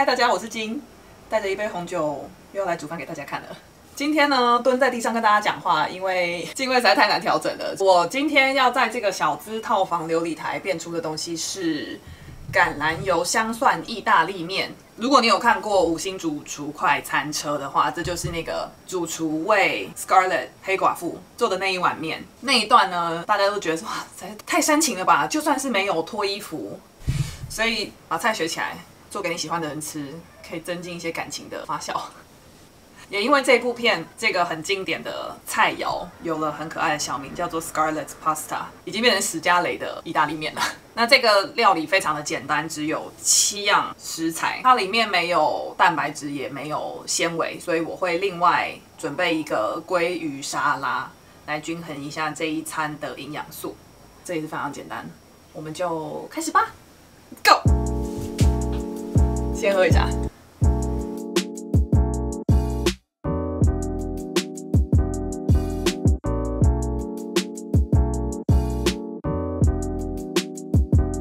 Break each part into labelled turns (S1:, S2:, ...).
S1: 嗨，大家，我是金，带着一杯红酒又要来煮饭给大家看了。今天呢，蹲在地上跟大家讲话，因为镜位实在太难调整了。我今天要在这个小资套房琉璃台变出的东西是橄榄油香蒜意大利面。如果你有看过五星主厨快餐车的话，这就是那个主厨为 Scarlett 黑寡妇做的那一碗面。那一段呢，大家都觉得哇，太煽情了吧？就算是没有脱衣服，所以把菜学起来，做给你喜欢的人吃，可以增进一些感情的发酵。也因为这部片这个很经典的菜肴有了很可爱的小名，叫做 Scarlet Pasta，已经变成史嘉蕾的意大利面了。那这个料理非常的简单，只有七样食材，它里面没有蛋白质，也没有纤维，所以我会另外准备一个鲑鱼沙拉来均衡一下这一餐的营养素。这也是非常简单，我们就开始吧，Go！先喝一下。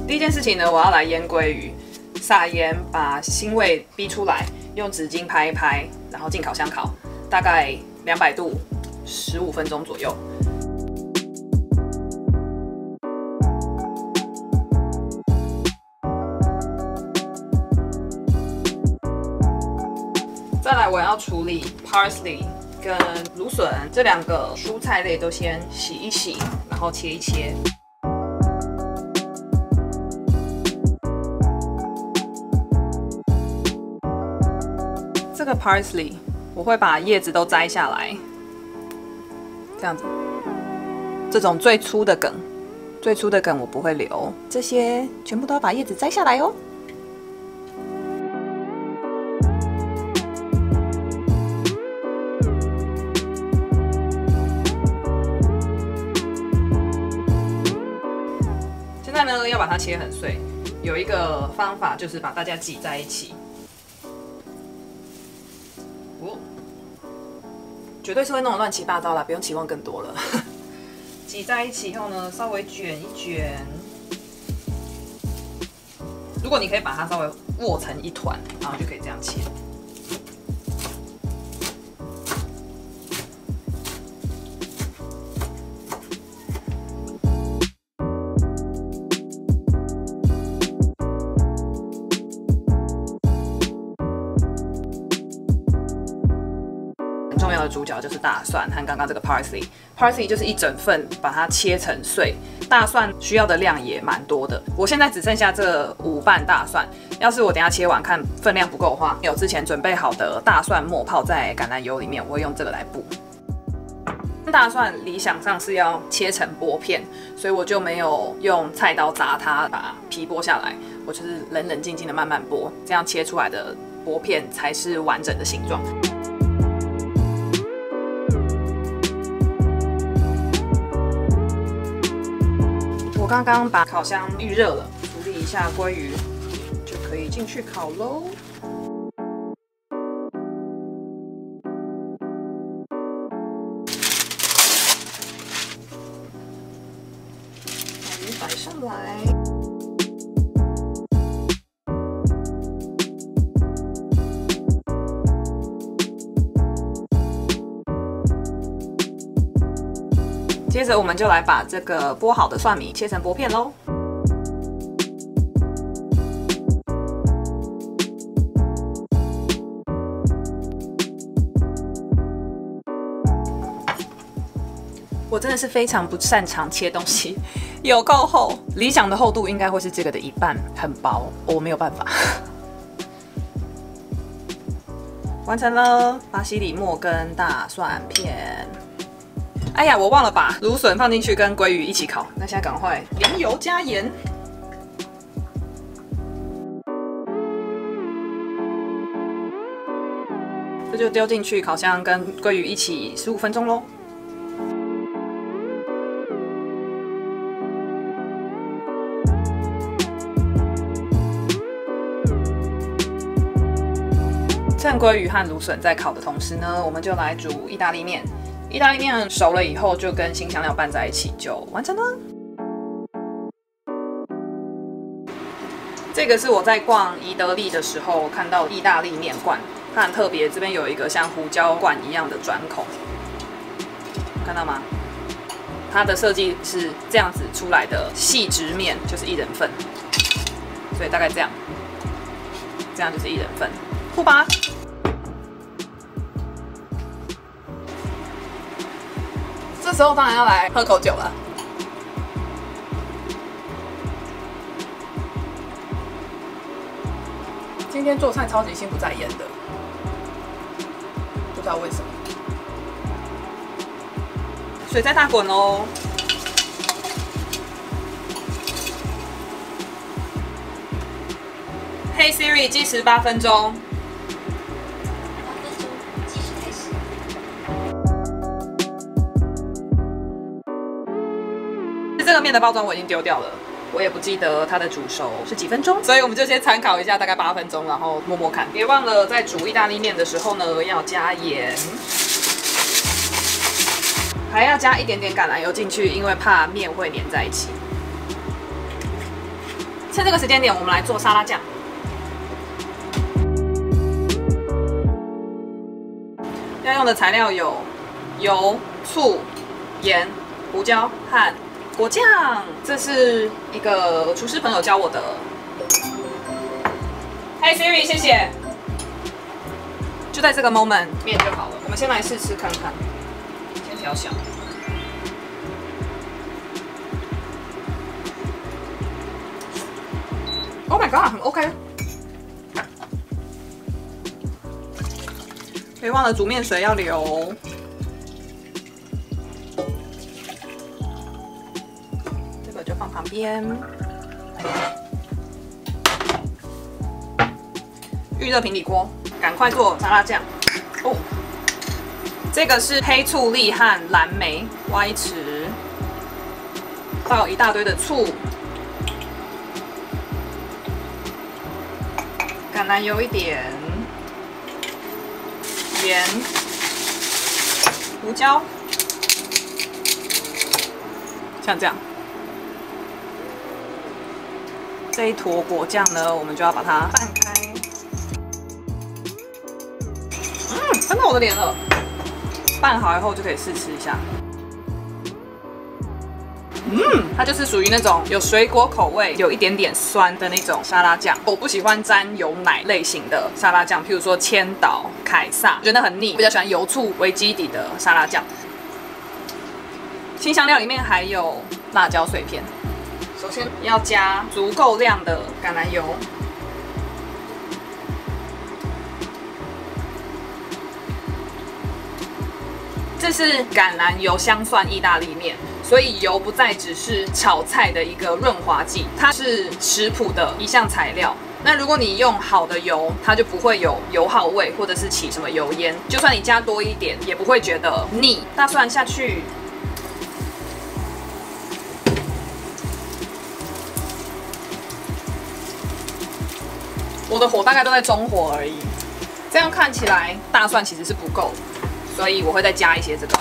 S1: 第一件事情呢，我要来腌鲑鱼，撒盐，把腥味逼出来，用纸巾拍一拍，然后进烤箱烤，大概两百度，十五分钟左右。再来，我要处理 parsley 跟芦笋这两个蔬菜类，都先洗一洗，然后切一切。这个 parsley 我会把叶子都摘下来，这样子。这种最粗的梗，最粗的梗我不会留，这些全部都要把叶子摘下来哦。把它切很碎，有一个方法就是把大家挤在一起。绝对是会弄得乱七八糟啦，不用期望更多了。挤在一起以后呢，稍微卷一卷。如果你可以把它稍微握成一团，然后就可以这样切。大蒜和刚刚这个 parsley，parsley 就是一整份，把它切成碎。大蒜需要的量也蛮多的，我现在只剩下这五瓣大蒜。要是我等下切完看分量不够的话，有之前准备好的大蒜末泡在橄榄油里面，我会用这个来补。大蒜理想上是要切成薄片，所以我就没有用菜刀砸它，把皮剥下来。我就是冷冷静静的慢慢剥，这样切出来的薄片才是完整的形状。刚刚把烤箱预热了，处理一下鲑鱼，就可以进去烤喽。着我们就来把这个剥好的蒜米切成薄片喽。我真的是非常不擅长切东西，有够厚，理想的厚度应该会是这个的一半，很薄，我没有办法。完成了，巴西里莫跟大蒜片。哎呀，我忘了把芦笋放进去跟鲑鱼一起烤，那现在赶快淋油加盐，这就丢进去烤箱跟鲑鱼一起十五分钟喽。趁鲑鱼和芦笋在烤的同时呢，我们就来煮意大利面。意大利面熟了以后，就跟新香料拌在一起，就完成了。这个是我在逛宜得利的时候看到意大利面罐，它很特别，这边有一个像胡椒罐一样的转孔，看到吗？它的设计是这样子出来的，细直面就是一人份，所以大概这样，这样就是一人份，酷吧？这时候当然要来喝口酒了。今天做菜超级心不在焉的，不知道为什么。水在大滚哦。Hey Siri，计时八分钟。这个面的包装我已经丢掉了，我也不记得它的煮熟是几分钟，所以我们就先参考一下，大概八分钟，然后摸摸看。别忘了在煮意大利面的时候呢，要加盐，还要加一点点橄榄油进去，因为怕面会粘在一起。趁这个时间点，我们来做沙拉酱。要用的材料有油、醋、盐、胡椒和。果酱，这是一个厨师朋友教我的。Hey Siri，谢谢。就在这个 moment，面就好了。我们先来试吃看看，先调小。Oh my god，很 OK。别忘了煮面水要留。边，预热平底锅，赶快做沙拉酱。哦，这个是黑醋栗和蓝莓歪匙，倒一大堆的醋，橄榄油一点，盐，胡椒，像这样。这一坨果酱呢，我们就要把它拌开。嗯，喷到我的脸了。拌好以后就可以试吃一下。嗯，它就是属于那种有水果口味、有一点点酸的那种沙拉酱。我不喜欢沾有奶类型的沙拉酱，譬如说千岛、凯撒，觉得很腻。比较喜欢油醋为基底的沙拉酱。新香料里面还有辣椒碎片。首先要加足够量的橄榄油，这是橄榄油香蒜意大利面，所以油不再只是炒菜的一个润滑剂，它是食谱的一项材料。那如果你用好的油，它就不会有油耗味，或者是起什么油烟。就算你加多一点，也不会觉得腻。大蒜下去。我的火大概都在中火而已，这样看起来大蒜其实是不够，所以我会再加一些这个。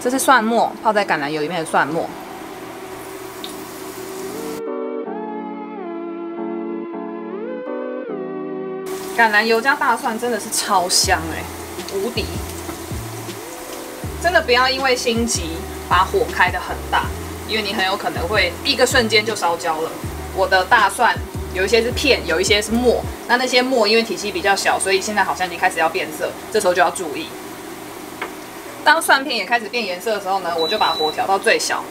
S1: 这是蒜末，泡在橄榄油里面的蒜末。橄榄油加大蒜真的是超香哎，无敌！真的不要因为心急把火开的很大。因为你很有可能会一个瞬间就烧焦了。我的大蒜有一些是片，有一些是末。那那些末因为体积比较小，所以现在好像已经开始要变色，这时候就要注意。当蒜片也开始变颜色的时候呢，我就把火调到最小，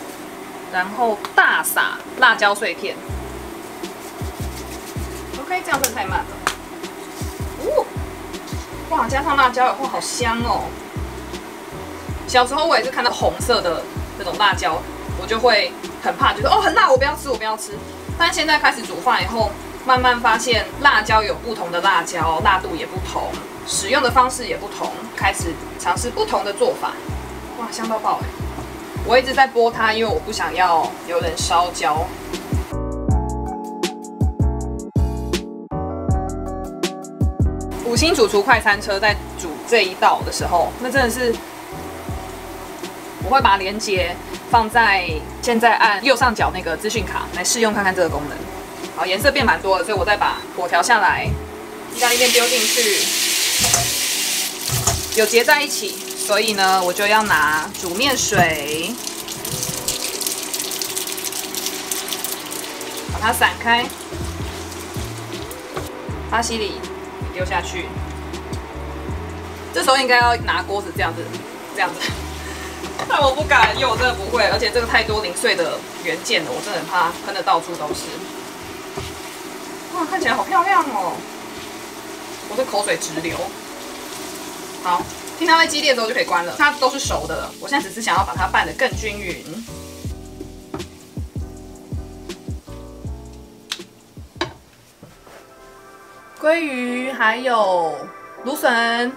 S1: 然后大撒辣椒碎片。OK，这样真的太慢了。哦，哇，加上辣椒以后好香哦。小时候我也是看到红色的那种辣椒。我就会很怕，就说哦很辣，我不要吃，我不要吃。但现在开始煮饭以后，慢慢发现辣椒有不同的辣椒，辣度也不同，使用的方式也不同，开始尝试不同的做法。哇，香到爆哎！我一直在剥它，因为我不想要有人烧焦。五星主厨快餐车在煮这一道的时候，那真的是。我会把连接放在现在按右上角那个资讯卡来试用看看这个功能。好，颜色变蛮多了，所以我再把火调下来，意大利面丢进去，有结在一起，所以呢，我就要拿煮面水把它散开，巴西里丢下去。这时候应该要拿锅子这样子，这样子。但我不敢，因为我真的不会，而且这个太多零碎的元件了，我真的很怕喷的到处都是。哇，看起来好漂亮哦！我的口水直流。好，听它在激烈之后就可以关了，它都是熟的了。我现在只是想要把它拌得更均匀。鲑鱼还有芦笋。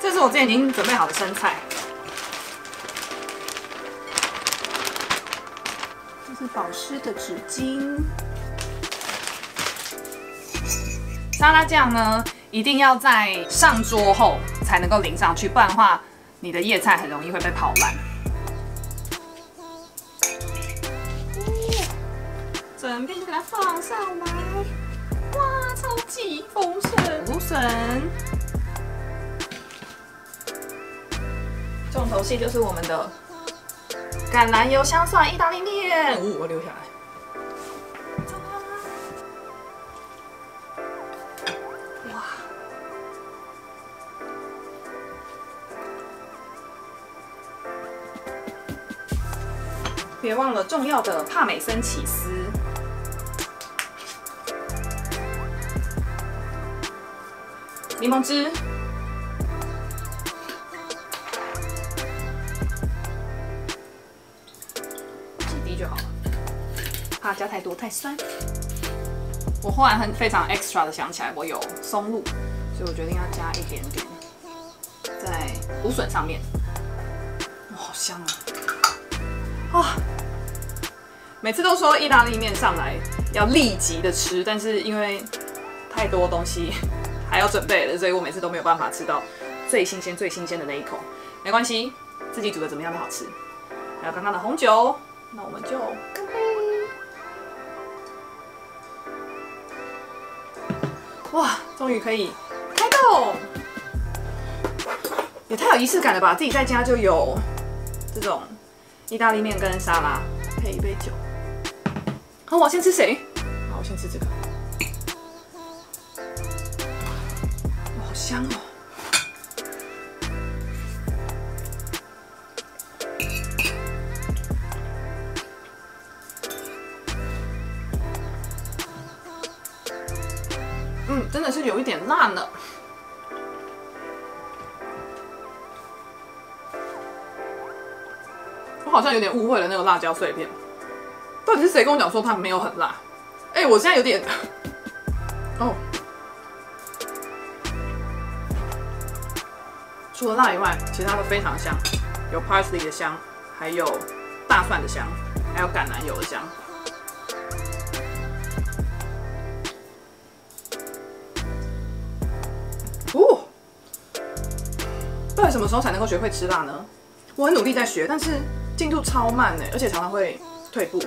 S1: 这是我之前已经准备好的生菜，湿的纸巾。沙拉酱呢，一定要在上桌后才能够淋上去，不然的话，你的叶菜很容易会被泡烂。整片就给它放上来，哇，超级丰盛！芦笋。重头戏就是我们的橄榄油香蒜意大利面，我留下来。哇！别忘了重要的帕美森起司，柠檬汁。怕加太多太酸。我忽然很非常 extra 的想起来，我有松露，所以我决定要加一点点在芦笋上面。哇，好香啊！啊，每次都说意大利面上来要立即的吃，但是因为太多东西还要准备了，所以我每次都没有办法吃到最新鲜、最新鲜的那一口。没关系，自己煮的怎么样都好吃。还有刚刚的红酒，那我们就。终于可以开动！也太有仪式感了吧！自己在家就有这种意大利面跟沙拉，配一杯酒。好，我先吃谁？好，我先吃这个。哇，好香哦！真的是有一点辣呢。我好像有点误会了那个辣椒碎片。到底是谁跟我讲说它没有很辣？哎，我现在有点 哦，除了辣以外，其他都非常香，有 parsley 的香，还有大蒜的香，还有橄榄油的香。什么时候才能够学会吃辣呢？我很努力在学，但是进度超慢呢，而且常常会退步。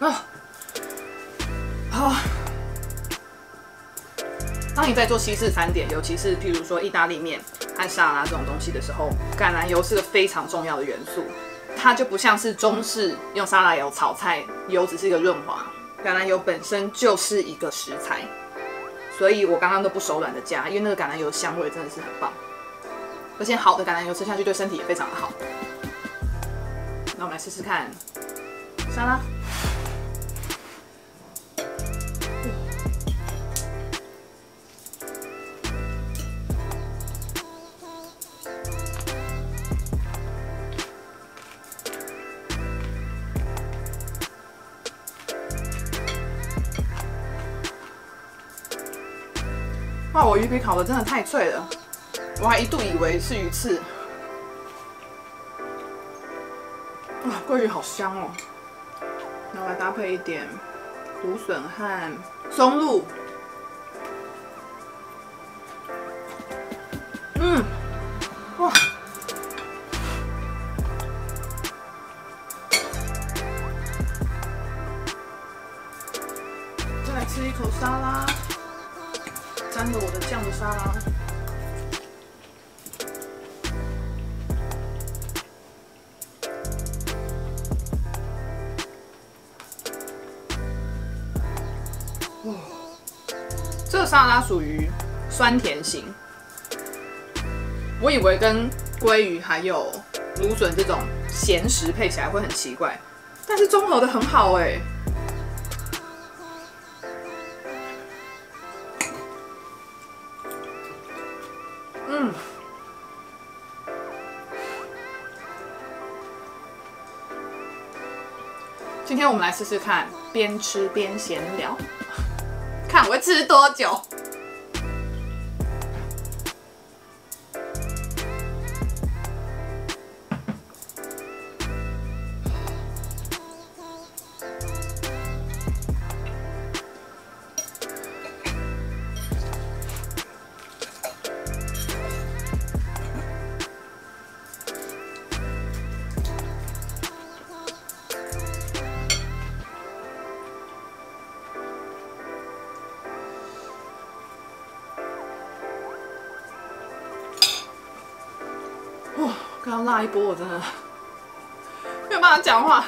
S1: 啊，好。当你在做西式餐点，尤其是譬如说意大利面和沙拉这种东西的时候，橄榄油是个非常重要的元素。它就不像是中式用沙拉油炒菜，油只是一个润滑，橄榄油本身就是一个食材。所以我刚刚都不手软的加，因为那个橄榄油香味真的是很棒，而且好的橄榄油吃下去对身体也非常的好。那我们来试试看沙拉。哇，我鱼皮烤的真的太脆了，我还一度以为是鱼刺。哇，桂鱼好香哦！然后来搭配一点芦笋和松露。它属于酸甜型。我以为跟鲑鱼还有芦笋这种咸食配起来会很奇怪，但是综合的很好哎。嗯，今天我们来试试看，边吃边闲聊，看我会吃多久。要辣一波，我真的没有办法讲话。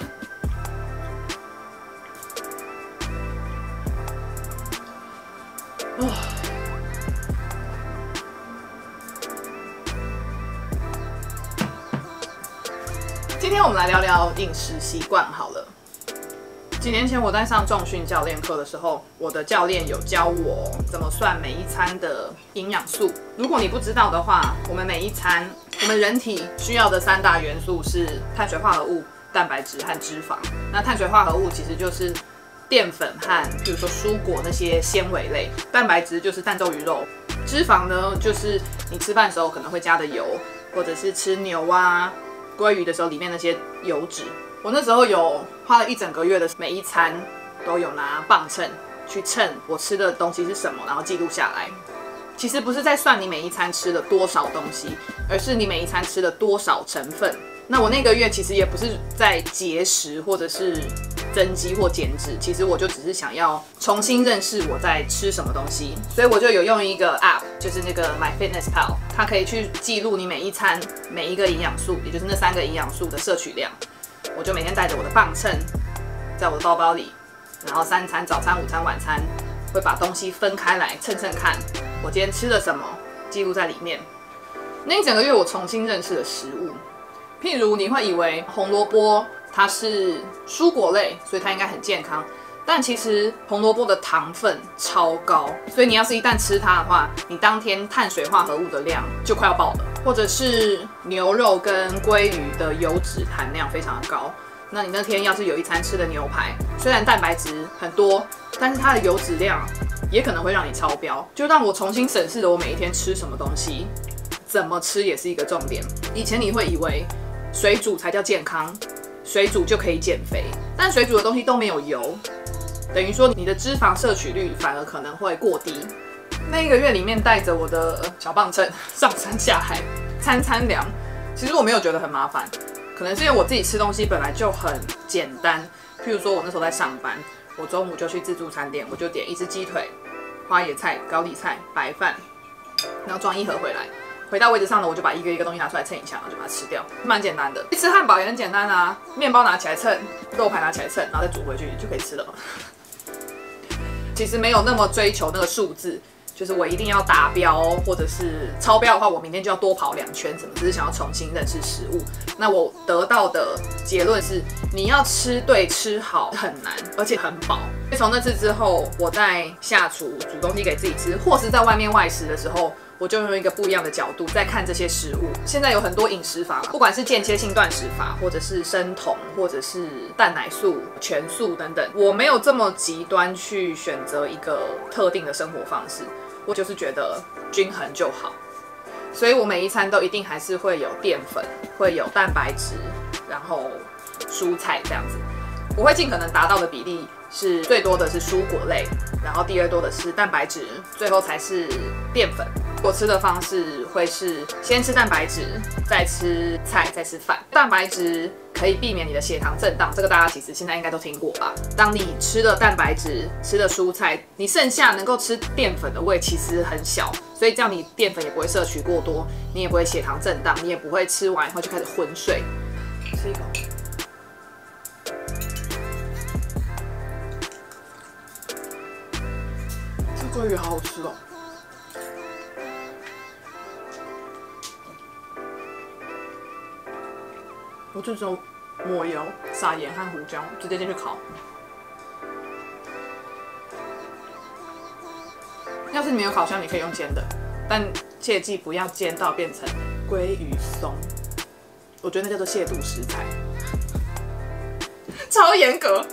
S1: 今天我们来聊聊饮食习惯好了。几年前我在上重训教练课的时候，我的教练有教我怎么算每一餐的营养素。如果你不知道的话，我们每一餐，我们人体需要的三大元素是碳水化合物、蛋白质和脂肪。那碳水化合物其实就是淀粉和，比如说蔬果那些纤维类；蛋白质就是蛋、豆、鱼、肉；脂肪呢，就是你吃饭的时候可能会加的油，或者是吃牛啊、鲑鱼的时候里面那些油脂。我那时候有花了一整个月的每一餐都有拿磅秤去称我吃的东西是什么，然后记录下来。其实不是在算你每一餐吃了多少东西，而是你每一餐吃了多少成分。那我那个月其实也不是在节食或者是增肌或减脂，其实我就只是想要重新认识我在吃什么东西，所以我就有用一个 app，就是那个 My Fitness Pal，它可以去记录你每一餐每一个营养素，也就是那三个营养素的摄取量。我就每天带着我的磅秤，在我的包包里，然后三餐早餐、午餐、晚餐会把东西分开来称称看，我今天吃了什么，记录在里面。那一整个月我重新认识了食物，譬如你会以为红萝卜它是蔬果类，所以它应该很健康，但其实红萝卜的糖分超高，所以你要是一旦吃它的话，你当天碳水化合物的量就快要爆了。或者是牛肉跟鲑鱼的油脂含量非常的高，那你那天要是有一餐吃的牛排，虽然蛋白质很多，但是它的油脂量也可能会让你超标。就让我重新审视了我每一天吃什么东西，怎么吃也是一个重点。以前你会以为水煮才叫健康，水煮就可以减肥，但水煮的东西都没有油，等于说你的脂肪摄取率反而可能会过低。那一个月里面带着我的小磅秤 上山下海，餐餐量，其实我没有觉得很麻烦，可能是因为我自己吃东西本来就很简单。譬如说我那时候在上班，我中午就去自助餐店，我就点一只鸡腿、花椰菜、高丽菜、白饭，然后装一盒回来，回到位置上呢，我就把一个一个东西拿出来称一下，然后就把它吃掉，蛮简单的。吃汉堡也很简单啊，面包拿起来称，肉排拿起来称，然后再煮回去就可以吃了。其实没有那么追求那个数字。就是我一定要达标，或者是超标的话，我明天就要多跑两圈，什么？只是想要重新认识食物。那我得到的结论是，你要吃对吃好很难，而且很饱。从那次之后，我在下厨煮东西给自己吃，或是在外面外食的时候，我就用一个不一样的角度在看这些食物。现在有很多饮食法，不管是间歇性断食法，或者是生酮，或者是蛋奶素、全素等等，我没有这么极端去选择一个特定的生活方式。我就是觉得均衡就好，所以我每一餐都一定还是会有淀粉，会有蛋白质，然后蔬菜这样子。我会尽可能达到的比例是最多的是蔬果类，然后第二多的是蛋白质，最后才是淀粉。我吃的方式会是先吃蛋白质，再吃菜，再吃饭。蛋白质可以避免你的血糖震荡，这个大家其实现在应该都听过吧？当你吃了蛋白质，吃了蔬菜，你剩下能够吃淀粉的胃其实很小，所以这样你淀粉也不会摄取过多，你也不会血糖震荡，你也不会吃完以后就开始昏睡。吃一口，这鲑鱼好好吃哦。我就只有抹油、撒盐和胡椒，直接进去烤。要是你没有烤箱，你可以用煎的，但切记不要煎到变成鲑鱼松。我觉得那叫做亵渎食材，超严格。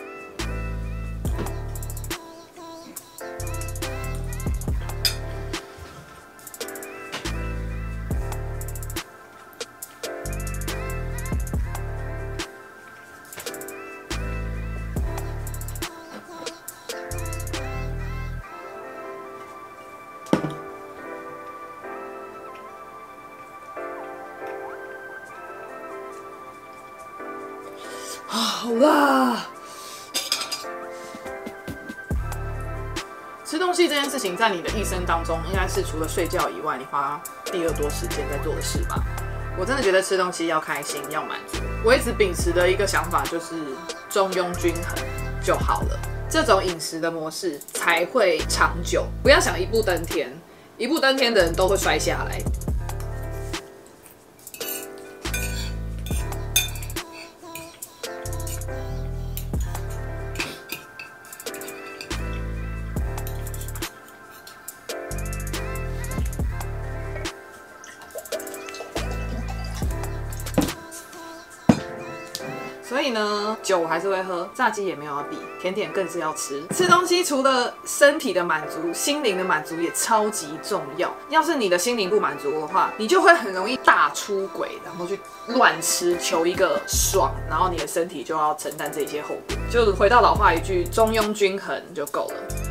S1: 啦，吃东西这件事情，在你的一生当中，应该是除了睡觉以外，你花第二多时间在做的事吧。我真的觉得吃东西要开心，要满足。我一直秉持的一个想法就是中庸均衡就好了，这种饮食的模式才会长久。不要想一步登天，一步登天的人都会摔下来。以呢，酒我还是会喝，炸鸡也没有要比，甜点更是要吃。吃东西除了身体的满足，心灵的满足也超级重要。要是你的心灵不满足的话，你就会很容易大出轨，然后去乱吃，求一个爽，然后你的身体就要承担这些后果。就回到老话一句，中庸均衡就够了。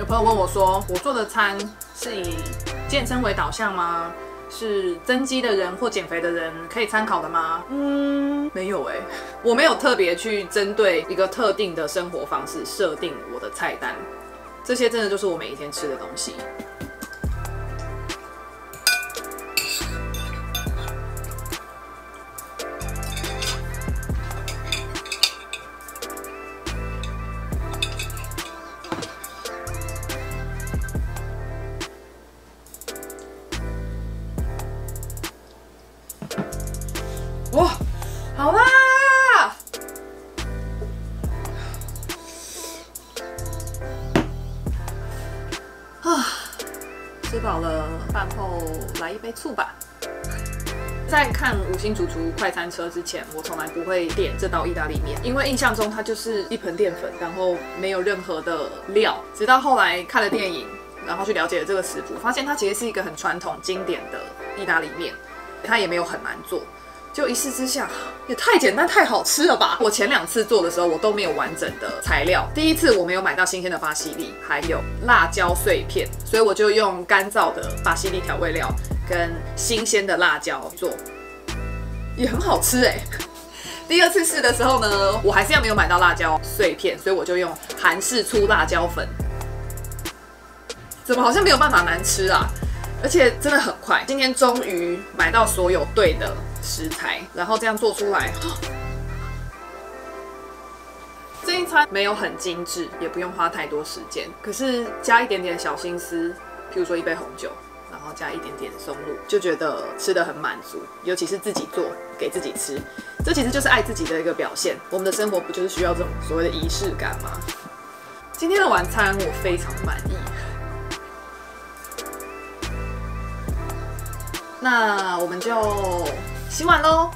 S1: 有朋友问我说：“我做的餐是以健身为导向吗？是增肌的人或减肥的人可以参考的吗？”嗯，没有哎，我没有特别去针对一个特定的生活方式设定我的菜单，这些真的就是我每一天吃的东西。吃饱了，饭后来一杯醋吧。在看五星主厨快餐车之前，我从来不会点这道意大利面，因为印象中它就是一盆淀粉，然后没有任何的料。直到后来看了电影，然后去了解了这个食谱，发现它其实是一个很传统经典的意大利面，它也没有很难做。就一试之下，也太简单太好吃了吧！我前两次做的时候，我都没有完整的材料。第一次我没有买到新鲜的巴西利，还有辣椒碎片，所以我就用干燥的巴西利调味料跟新鲜的辣椒做，也很好吃哎。第二次试的时候呢，我还是要没有买到辣椒碎片，所以我就用韩式粗辣椒粉，怎么好像没有办法难吃啊？而且真的很快，今天终于买到所有对的食材，然后这样做出来。这一餐没有很精致，也不用花太多时间，可是加一点点小心思，譬如说一杯红酒，然后加一点点松露，就觉得吃的很满足。尤其是自己做给自己吃，这其实就是爱自己的一个表现。我们的生活不就是需要这种所谓的仪式感吗？今天的晚餐我非常满意。那我们就洗碗喽。